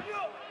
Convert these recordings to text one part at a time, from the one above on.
Yo!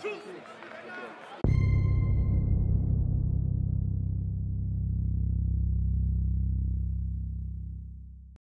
Two.